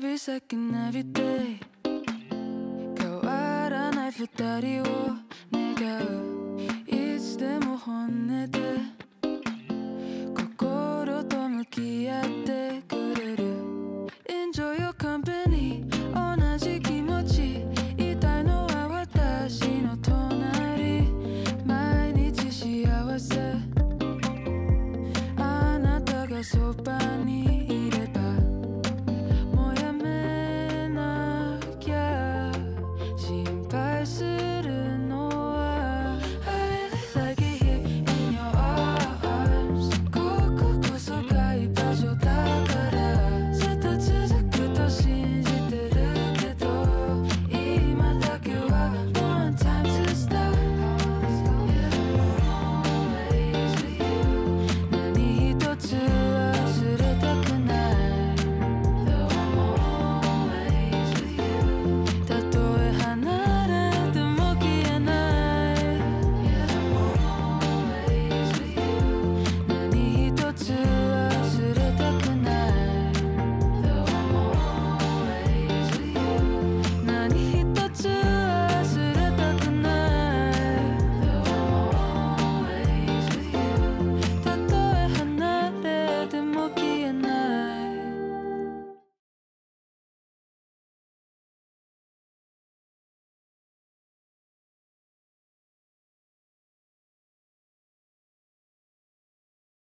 every second every day. 変わらない二人を願う。いつでも本音で心と向き合ってくれる。Enjoy your company. 同じ気持ち。言いたいのは私の隣。毎日幸せ。あなたがそばに。